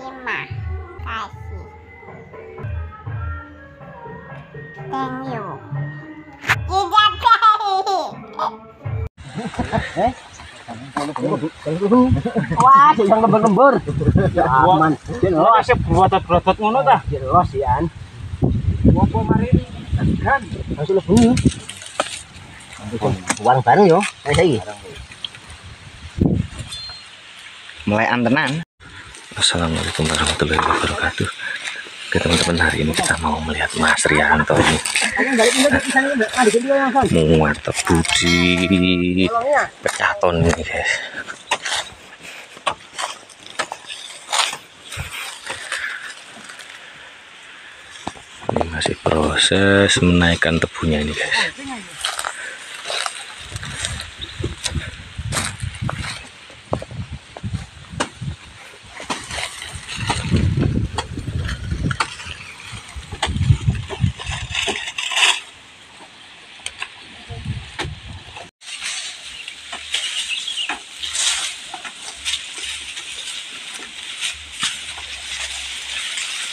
Terima kasih. Thank you. Wah, yang lembur-lembur. Ya aman. Lo asep berotot-berotot ngono ta? Jelas ya. Apa mari kan? Langsung lebu. Uang bareng yo. Eh saiki. mulai antenan Assalamualaikum warahmatullahi wabarakatuh. Oke teman-teman hari ini kita mau melihat Mas Rianto ini muat tebu di pecaton ini guys. Ini masih proses menaikkan tebunya ini guys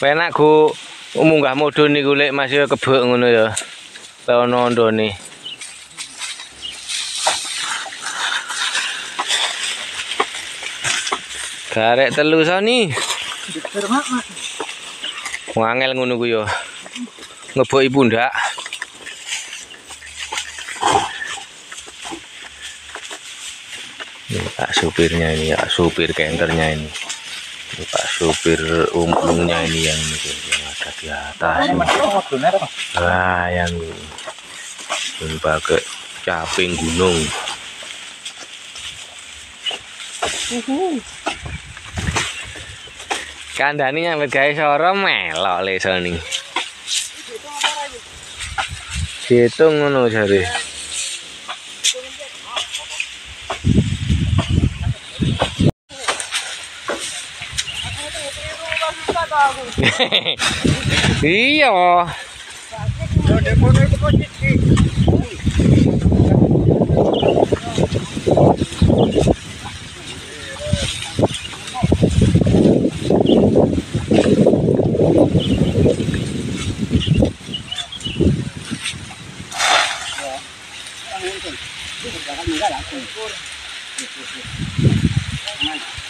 Penak ku munggah mudhun niku lek masih kebek ngono ya. Kaya ana ndone. Garek telu sani. Wangel ngono ku ya. Ngeboki pundak. Ini Pak supirnya ini ya, supir kenternya ini. Ini Pak supir umumnya ini yang ini yang ada di atas ini. Wah, yang ini. Pakai caping gunung. Kandani yang gawe soro melok le soni. Dihitung ngono jare. iya Thank you.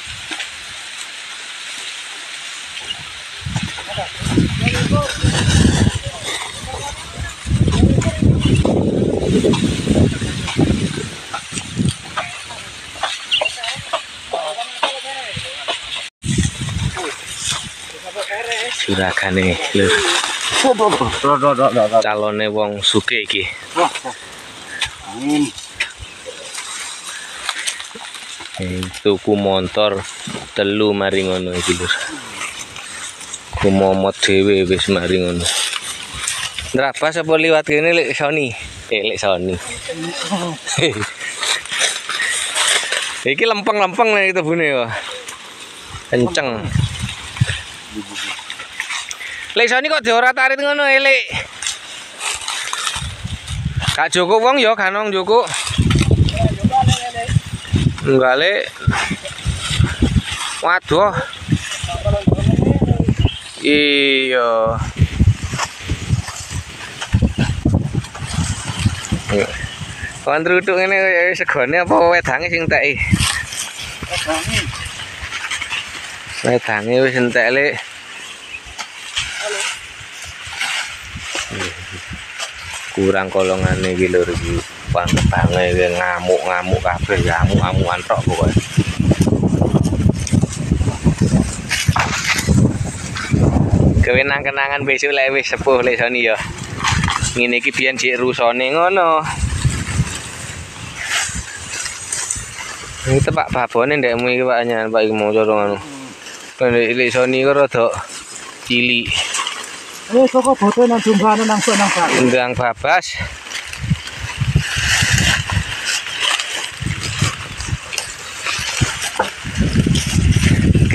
Juragane lur calone wong sugih iki. Eh, tuku motor telu mari ngono iki lur kumomot dhewe wis mari ngono. Ndrabas apa liwat kene lek Sony? Eh lek Sony. Iki lempeng-lempeng nek tebune yo kenceng. Lek Sony kok diora tarit ngono elek Kak Joko wong yo kanong Joko. Enggak lek. Waduh. Iya. Kan truduk ngene kaya segone apa wedange sing teki? Wedange wis entek lek. Kurang kolongane iki lho iki. Pangebange iki ngamuk-ngamuk kabeh, ngamuk-ngamukan tok pokoke. Kewenang-kenangan besok lek wis sepuh lek soni ya. Ngene iki biyen jek rusone ngono. Ini tepak babone ndekmu iki Pak Nyan, Pak iki mau cara ngono. Lek lek soni kok rada cilik. Eh, kok bote nang jumlahane nang sok nang Pak. Ndang babas.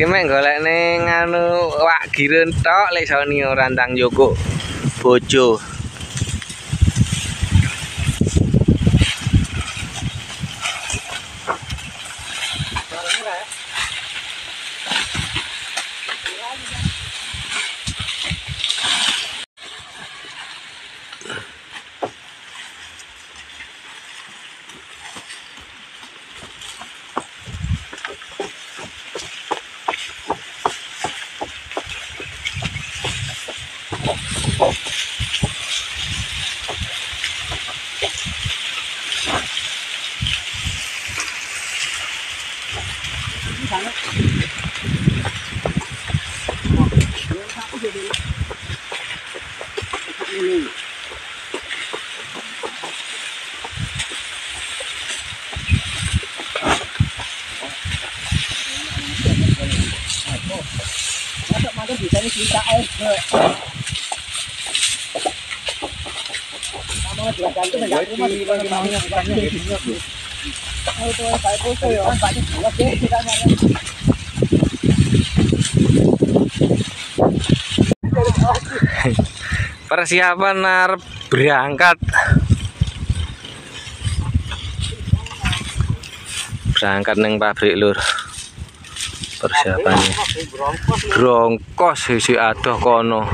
Ki mek golekne nganu wak giren tok lek soni ora ndang Joko. Bojo. Thank you. cái gì cái gì cái Hãy subscribe cho kênh Ghiền Mì Gõ Để không bỏ lỡ những video hấp dẫn persiapan arep berangkat. Berangkat neng pabrik lur. Persiapannya. Brongkos isi adoh kono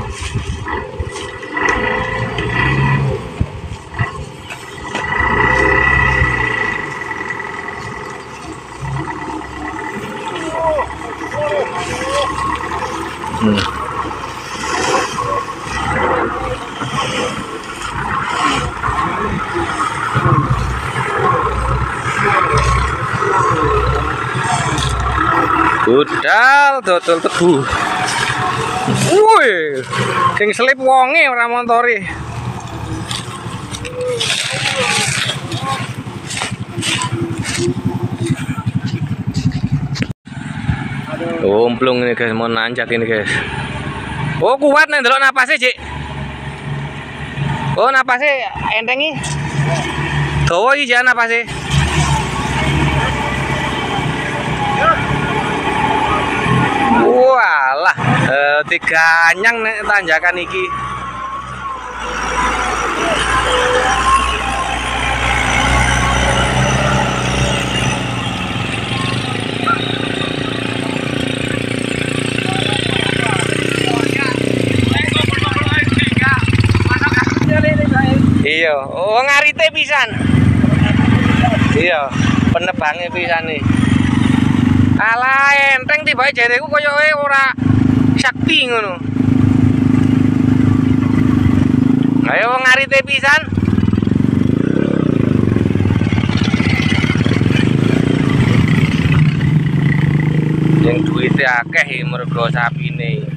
Budal dodol tebu. Wih, sing selip wonge ora montori. Umplung ini guys, mau nanjak ini guys. Oh kuat nih, delok napasnya cik. Oh napasnya enteng nih. Dawa iki jan napasnya. Walah, eh, tiga anyang nek tanjakan iki. Iya, oh ngarite pisan. Iya, penebange pisan nih. Alah enteng tiba jareku koyoke ora sakti ngono. Ayo ngarite pisan. Yang duitnya akeh mergo sapine.